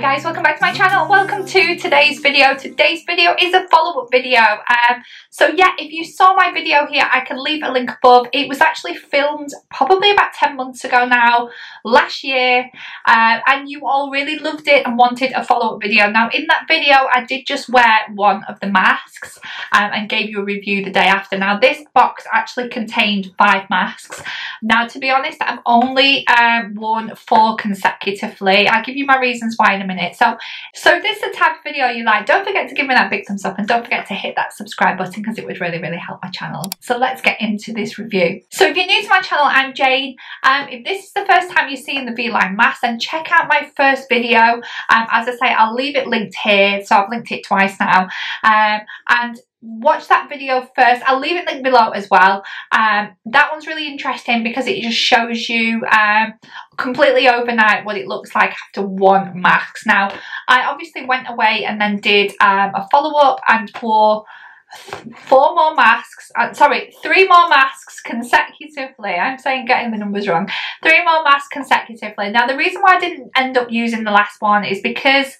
Guys, welcome back to my channel. Welcome to today's video. Today's video is a follow-up video. Um, so yeah, if you saw my video here, I can leave a link above. It was actually filmed probably about 10 months ago now, last year, uh, and you all really loved it and wanted a follow-up video. Now in that video, I did just wear one of the masks um, and gave you a review the day after. Now this box actually contained five masks. Now to be honest, I've only um, worn four consecutively. I'll give you my reasons why in a minute. So, so this is the type of video you like, don't forget to give me that big thumbs up and don't forget to hit that subscribe button because it would really, really help my channel. So let's get into this review. So if you're new to my channel, I'm Jane. Um, if this is the first time you're seeing the V-Line mask, then check out my first video. Um, as I say, I'll leave it linked here. So I've linked it twice now. Um, and watch that video first. I'll leave it linked below as well. Um, that one's really interesting because it just shows you um, completely overnight what it looks like after one mask. Now i obviously went away and then did um, a follow-up and wore four more masks uh, sorry three more masks consecutively. I'm saying getting the numbers wrong. Three more masks consecutively. Now the reason why i didn't end up using the last one is because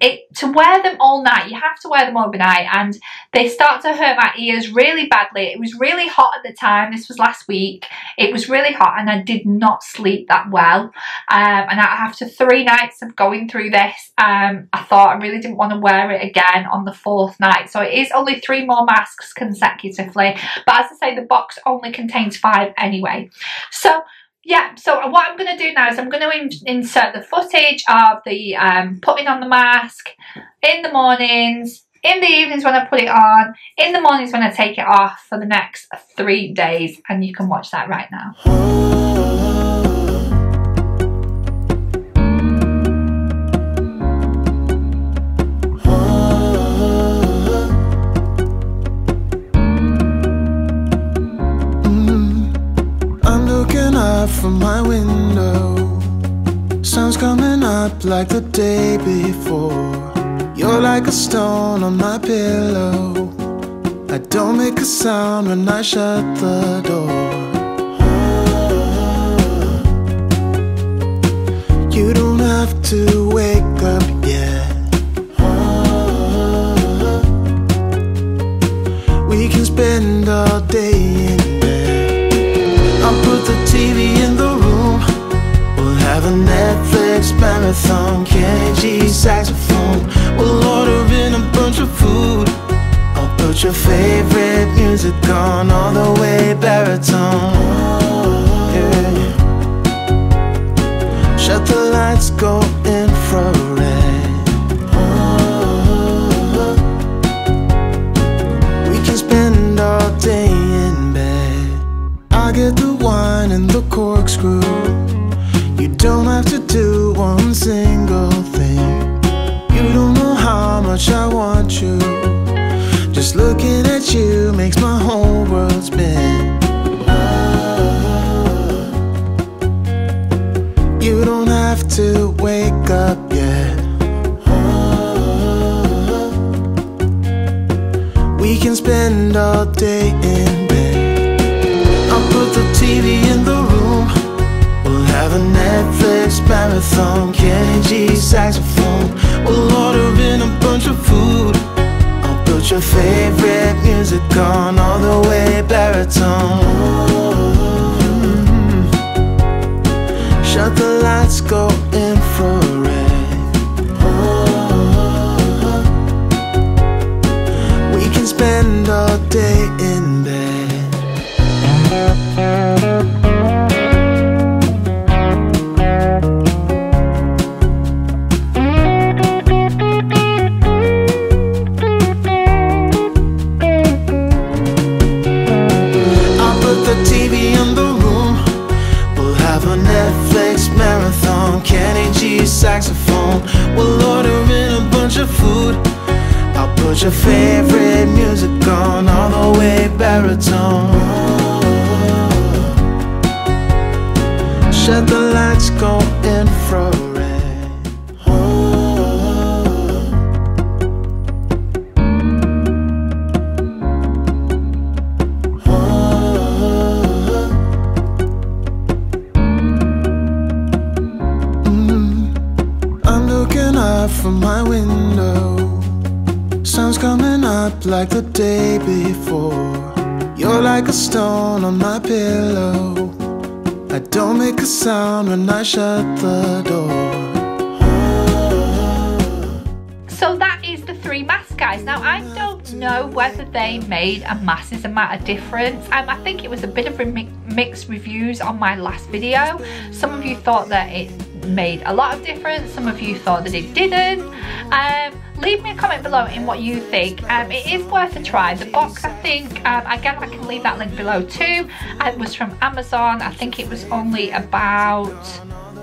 it to wear them all night you have to wear them overnight and they start to hurt my ears really badly. It was really hot at the time this was last week. It was really hot and I did not sleep that well. Um, and after three nights of going through this um, I thought I really didn't want to wear it again on the fourth night. So it is only three more masks consecutively but as I say the box only contains five anyway. So yeah, so what I'm going to do now is I'm going to in insert the footage of the um, putting on the mask in the mornings, in the evenings when I put it on, in the mornings when I take it off for the next three days. And you can watch that right now. From my window. Sun's coming up like the day before. You're like a stone on my pillow. I don't make a sound when I shut the door. You don't have to a Netflix marathon Kenny G saxophone. We'll order in a bunch of food. I'll put your favorite music on All the way baritone. Shut the lights, go infrared. We can spend all day in bed. I get the wine and the corkscrew don't have to do one single thing. You don't know how much I want you. Just looking at you makes my whole world spin. You don't have to wake up yet. We can spend all day in bed. I'll put the TV in the room a Netflix marathon Kenny G saxophone. We'll order in a bunch of food. I'll put your favorite music on All the way baritone. Shut the lights, go Netflix marathon Kenny G saxophone. We'll order in a bunch of food. I'll put your favorite music on All the way baritone. Shut the lights, go infrared from my window. Sun's coming up like the day before. You're like a stone on my pillow. I don't make a sound when I shut the door. So that is the three masks guys. Now I don't know whether they made a massive amount of difference. Um, I think it was a bit of mi mixed reviews on my last video. Some of you thought that it made a lot of difference. Some of you thought that it didn't. Um, leave me a comment below in what you think. Um, it is worth a try. The box, I think, um, again, I can leave that link below too. It was from Amazon. I think it was only about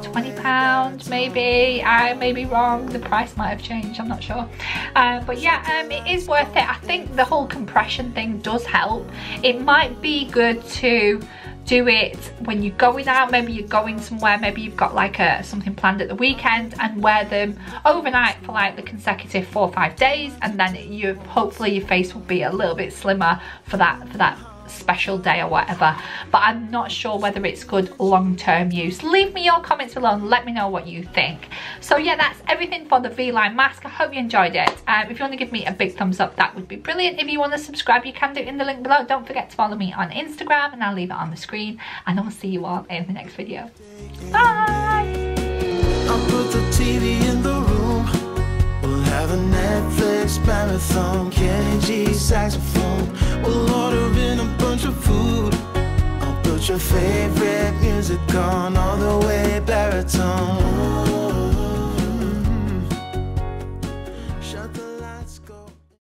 20 pounds maybe I may be wrong the price might have changed I'm not sure um, but yeah um, it is worth it I think the whole compression thing does help it might be good to do it when you're going out maybe you're going somewhere maybe you've got like a something planned at the weekend and wear them overnight for like the consecutive four or five days and then you hopefully your face will be a little bit slimmer for that for that special day or whatever but I'm not sure whether it's good long-term use. Leave me your comments below and let me know what you think. So yeah that's everything for the V-line mask. I hope you enjoyed it. Um, if you want to give me a big thumbs up that would be brilliant. If you want to subscribe you can do it in the link below. Don't forget to follow me on Instagram and I'll leave it on the screen and I'll see you all in the next video. Bye! Netflix marathon, saxophone. We'll put your favorite music on all the way baritone.